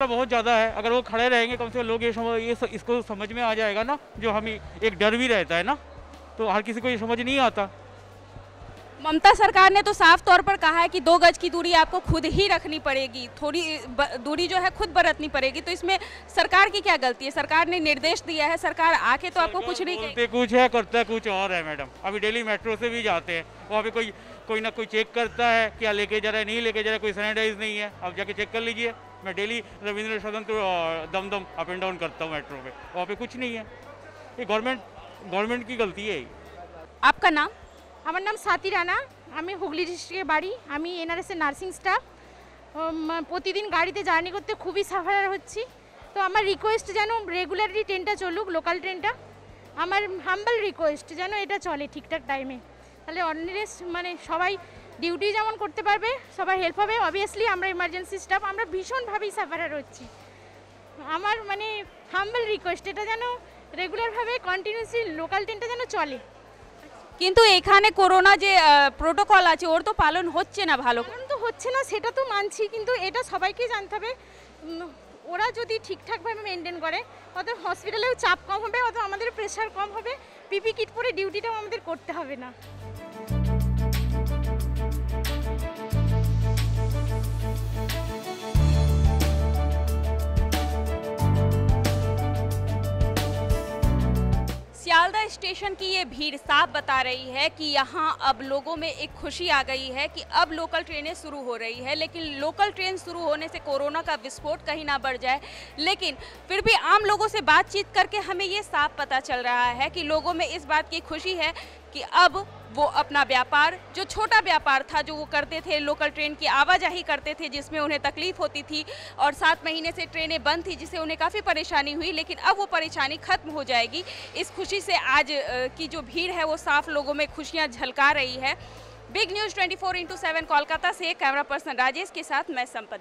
बहुत ज़्यादा है अगर वो खड़े रहेंगे कम से कम लोग ये समझ ये इसको समझ में आ जाएगा ना जो हमें एक डर भी रहता है ना तो हर किसी को ये समझ नहीं आता। ममता सरकार ने तो साफ़ तौर पर कहा है कि दो गज की दूरी आपको खुद ही रखनी पड़ेगी थोड़ी दूरी जो है खुद बरतनी पड़ेगी तो इसमें सरकार की क्या गलती है? सरकार ने निर्देश दिया है सरकार आके तो आपको कुछ नहीं कुछ है करता है कुछ और है मैडम। अभी डेली मेट्रो से भी जाते हैं वहाँ पे कोई कोई ना कोई चेक करता है क्या लेके जा रहा है नहीं लेके जा रहा है कोई सैनिटाइज नहीं है अब जाके चेक कर लीजिए मैं डेली रविंद्र सदन तो अ, दम दम अप एंड डाउन करता हूँ मेट्रो पे वहाँ पे कुछ नहीं है ये गवर्नमेंट गवर्नमेंट की गलती है ये आपका नाम আমার নাম সাথী রানা আমি হুগলি ডিস্ট্রিক্টে বাড়ি আমি এনআরএসের নার্সিং স্টাফ প্রতিদিন গাড়িতে জার্নি করতে খুবই সাফার হচ্ছি তো আমার রিকোয়েস্ট যেন রেগুলারলি ট্রেনটা চলুক লোকাল ট্রেনটা আমার হাম্বল রিকোয়েস্ট যেন এটা চলে ঠিকঠাক টাইমে তাহলে অনলেস মানে সবাই ডিউটি যেমন করতে পারবে সবাই হেল্প হবে। অবভিয়াসলি আমরা ইমার্জেন্সি স্টাফ আমরা ভীষণভাবেই সাফারার হচ্ছি। আমার মানে হাম্বল রিকোয়েস্ট এটা যেন রেগুলারভাবে কন্টিনিউসলি লোকাল ট্রেনটা যেন চলে। কিন্তু এখানে করোনা যে প্রোটোকল আছে ওর তো পালন হচ্ছে না ভালো। তো হচ্ছে না সেটা তো মানছি কিন্তু এটা সবাইকে জানতে হবে। ওরা যদি ঠিকঠাকভাবে মেনটেন করে অত হসপিটালেও চাপ কম হবে অত আমাদের প্রেশার কম হবে পিপি কিট পরে ডিউটিটাও আমাদের করতে হবে না। स्टेशन की ये भीड़ साफ़ बता रही है कि यहाँ अब लोगों में एक खुशी आ गई है कि अब लोकल ट्रेनें शुरू हो रही है, लेकिन लोकल ट्रेन शुरू होने से कोरोना का विस्फोट कहीं ना बढ़ जाए। लेकिन फिर भी आम लोगों से बातचीत करके हमें ये साफ़ पता चल रहा है कि लोगों में इस बात की खुशी है कि अब वो अपना व्यापार, जो छोटा व्यापार था जो वो करते थे लोकल ट्रेन की आवाजाही करते थे, जिसमें उन्हें तकलीफ़ होती थी और सात महीने से ट्रेनें बंद थी, जिससे उन्हें काफ़ी परेशानी हुई, लेकिन अब वो परेशानी खत्म हो जाएगी। इस खुशी से आज की जो भीड़ है, वो साफ़ लोगों में खुशियाँ झलका रही है। Big news 24 four into Kolkata से कैमरा पर्सन राजेश के साथ मैं संपत।